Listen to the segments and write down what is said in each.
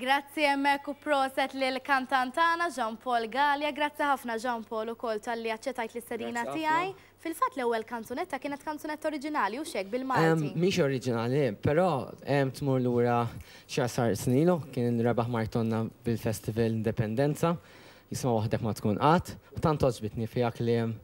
Grazzi hemmhekk u proset lil kantant tagħna Jean Paul Galea. Grazzi ħafna Jean Paul ukoll talli aċċetajt l-istedina tiegħi. Fil-fatt l-ewwel kanzunetta kienet kanzunetta oriġinali, hux hekk, bil-Malti? Mhix oriġinali, però tmur lura xi għasar snin ilu, kien rebaħ Martonna bil-Festival Indipendenza, jisimha Waħdek Ma Tkun Qatt, u tant għoġbitni fiha kliem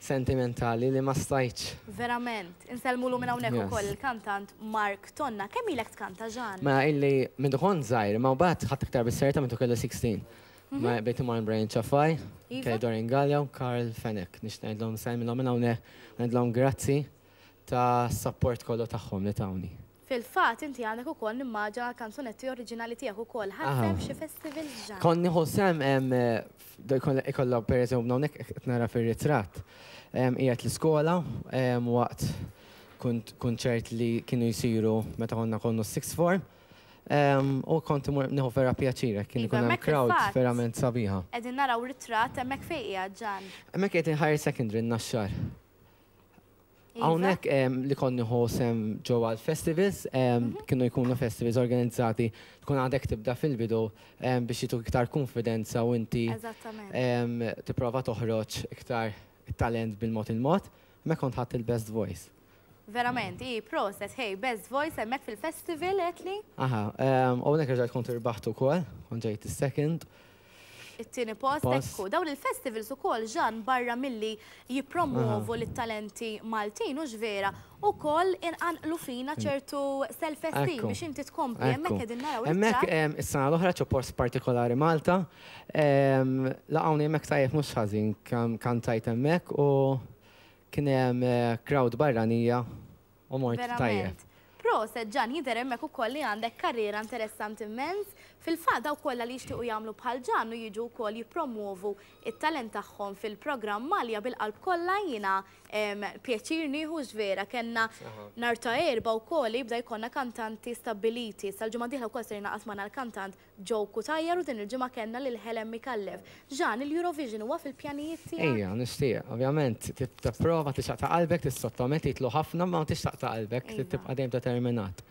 sentimentali li ma stajtx. Verament. Insellmulu minn hawnhekk ukoll il-kantant Mark Tonna. Kemm ilek tkanta, Ġan? Mela illi minn dhu kont żgħir, imma mbagħad ħadt iktar bis-serjetà minn dhu kelli 16. Mela bdejt immur għand Brian Chaffai, kelli Dorian Galea u Carl Fenech. Nixtieq ngħidilhom nsellmilhom minn hawnhekk u ngħidilhom grazzi tas-sapport kollu tagħhom li tawni. Fil-fatt inti għandek ukoll nimmaġina l-kanzunetti oriġinali tiegħek ukoll ħadtha f'xi festival ġa. Kont nieħu sehem ikollha pereżempju hawnhekk qed nara fir-ritratt qiegħed l-iskola waqt kunċert li kienu jsiru meta konna konu s-sixth form u kont immur nieħu vera pjaċir hekk kien ikun hemm crowd verament sabiħa. Qegħdin naraw ritratt hemmhekk fejn qiegħed Ġan? Hemmhekk qiegħed inħares hekk indri n-Naxxar. Iva. Hawnhekk li konni ħosem ġewwa l-festivals, mhm. kienu jkunu festivals organizzati tkun għadek tibda fil-bidu biex jitu iktar konfidenza u inti tipprova toħroġ iktar talent bil-mod il-mod, me kont ħadd il-best voice. Verament, i proset, hej, best voice hemmhekk fil-festival qed li? Aha, hawnhekk reġgħet kont irbaħtu ukoll, kont ġejt is-second. It-tieni post, hekk hu. Dawn il-festivals ukoll, Jeanne, barra milli jippromwovu lit-talenti Maltin, hux vera, ukoll inqanqlu fina ċertu self-esteem biex inti tkompli, hemmhekk qegħdin naraw ritratt. Hemmhekk, is-sena l-oħra, ġo post partikolari Malta, laqgħuni hemmhekk tajjeb mhux ħażin, kantajt hemmhekk u kien hemm crowd barranija u mort tajjeb. Verament. Proset Ġan jidher hemmhekk ukoll li għandek karriera interessanti immens, fil-fatt dawk kollha li jixtiequ jagħmlu bħal Ġan u jiġu wkoll jippromwovu t-talent tagħhom fil-programm Malja bil-qalb kollha jiena pjaċir nieħu ġvera kellna nhar ta' Erbgħa wkoll li jibda jkollna kantanti stabbiliti, sal-ġimgħa d-dieħla wkoll ser jingħaqad magħna l-kantant Joe Cutajar u din il-ġimgħa kellna lil Helen Micallef. Jean, il-Eurovision huwa fil-pjanijiet tiegħek? Ija, nixtieq. Ovvjament, trid tipprova, tixtaq ta' qalbek, tissottometti, jitlu ħafna, ma tixtaq ta' qalbek, trid tibqa' dejjem determinat.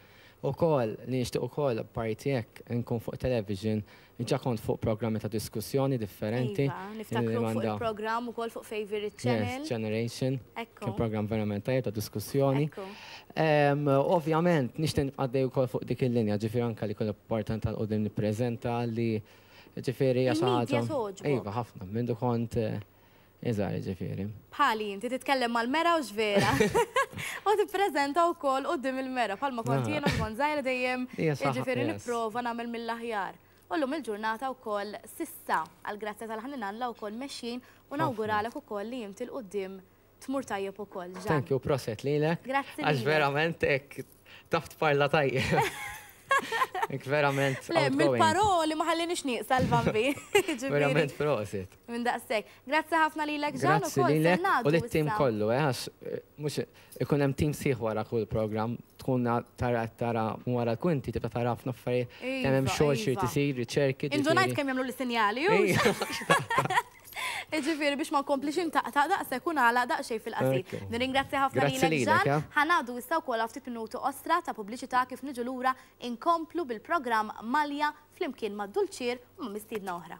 Ukoll, li nixtieq ukoll, apparti hekk, inkun fuq television, diġà kont fuq programmi ta' diskussjoni differenti. Ija, niftakruk fuq il-programm ukoll fuq Favourite Channel. Yes, Generation. Ekku. Kien programm verament tajjeb ta' diskussjoni. Ekku. Ovvjament, nixtieq nibqa' għaddej ukoll fuq dik il-linja, ġifieri anke li jkun opportunità ta' l-quddiem nippreżenta li ġifieri hija xi ħaġa. Il-midja togħġbok? Iva, ħafna. Mindu kont iżgħar, jiġifieri. Bħali inti, titkellem mal-mera u x'vera. U tippreżenta wkoll quddiem il-mera, bħalma kont jien meta kont żgħira dejjem jiġifieri nipprova nagħmel mill-aħjar. U llum il-ġurnata wkoll s'issa, għall-grazzja tal-ħanin Alla wkoll mexjin u nawguralek ukoll li inti 'l quddiem tmur tajjeb ukoll. Ġan. Thank you, proset lilek. Grazzi. Għax verament ek taf tparla tajjeb. Ek verament. Le, mill-paroli ma ħallinix nieqsa l-bambi. Verament prosit. Minn daqsek. Grazzi ħafna li l-ek ġan u koll. U li tim kollu, eh, għax eh, mux ikun hemm tim siħ wara kull program, tkun tara tara wara l-kunti, tibqa tara ħafna affarijiet, iva, hemm xogħol xi iva. tisir, riċerki. Indunajt kemm jagħmlu l-sinjali, Iġifiri biex ma nkomplix intaqtaq daqshekk u nagħlaq daqsxejn fil-qasir. Ok. Nirringrazzja ħafna Grazzi lilek lilek, Ġan. eh. Ħa ngħaddu issa wkoll għal ftit minuti qosra ta' pubbliċità kif niġu lura inkomplu bil-programm Malja flimkien mad-Dulċier u ma' mistiedna oħra.